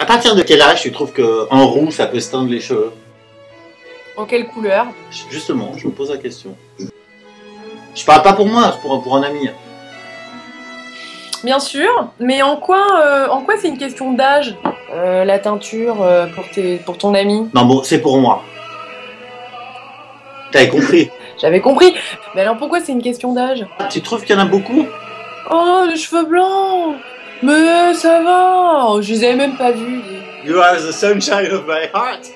À partir de quel âge tu trouves que en roux ça peut se teindre les cheveux? En quelle couleur? Justement, je me pose la question. Je parle pas pour moi, c'est pour, pour un ami. Bien sûr, mais en quoi, euh, en quoi c'est une question d'âge euh, la teinture euh, pour, tes, pour ton ami? Non bon, c'est pour moi. T'avais compris J'avais compris. Mais alors pourquoi c'est une question d'âge? Tu trouves qu'il y en a beaucoup? Oh, les cheveux blancs Mais ça va Je les avais même pas vus. You are the sunshine of my heart.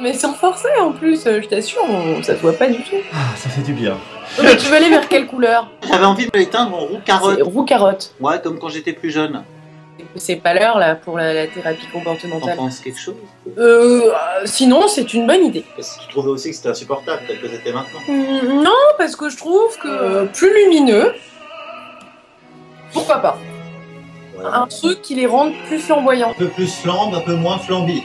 Mais sans forcer en plus, je t'assure, ça se voit pas du tout. Ah, ça fait du bien. Oh, mais tu veux aller vers quelle couleur? J'avais envie de les teindre en roux carotte. Roux carotte. Ouais, comme quand j'étais plus jeune. C'est pas l'heure là pour la, la thérapie T'en comportementale. penses quelque chose? Euh, sinon, c'est une bonne idée. Parce que tu trouvais aussi que c'était insupportable tel que c'était maintenant. Hum, non, parce que je trouve que euh, plus lumineux, pourquoi pas. Un truc qui les rende plus flamboyants. Un peu plus flambe, un peu moins flambi.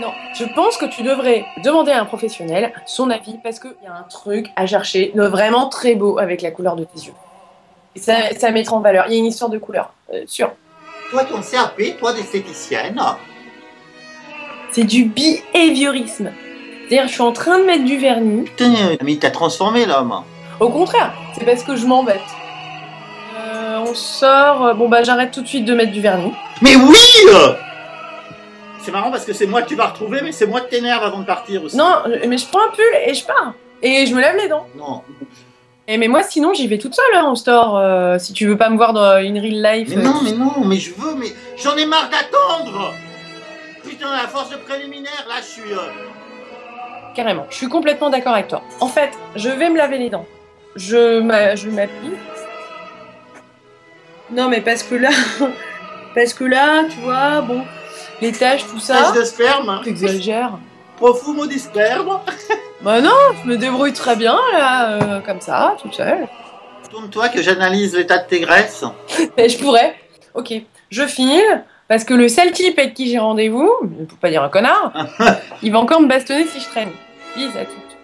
Non, je pense que tu devrais demander à un professionnel son avis parce qu'il y a un truc à chercher de vraiment très beau avec la couleur de tes yeux. Et ça, ça mettra en valeur. Il y a une histoire de couleur, euh, sûr. Toi, ton CAP, toi, d'esthéticienne. C'est du behaviorisme. C'est-à-dire, je suis en train de mettre du vernis. Putain, mais t'as transformé l'homme. Au contraire, c'est parce que je m'embête. Euh, on sort. euh, Bon, bah, j'arrête tout de suite de mettre du vernis. Mais oui C'est marrant parce que c'est moi que tu vas retrouver, mais c'est moi qui t'énerve avant de partir aussi. Non, euh, mais je prends un pull et je pars. Et je me lave les dents. Non. Et mais moi, sinon, j'y vais toute seule hein, au store. euh, si tu veux pas me voir dans une real life. Mais euh, non, mais non, mais je veux, mais j'en ai marre d'attendre Putain, à force de préliminaire, là, je suis... euh, Carrément, je suis complètement d'accord avec toi. En fait, je vais me laver les dents. Je m'a- je m'applique. Non, mais parce que là, parce que là, tu vois, bon, les taches, tout ça. tache de sperme. T'exagères. Profumo di sperme. Bah non, je me débrouille très bien là, euh, comme ça, toute seule. Tourne-toi que j'analyse l'état de tes graisses. Mais je pourrais. Ok, je file parce que le sale type avec qui j'ai rendez-vous, pour pas dire un connard, il va encore me bastonner si je traîne. Bis à toutes.